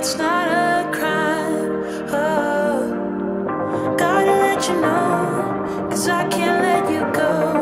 it's not a crime. Oh, gotta let you know, cause I can't let you go.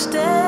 stay.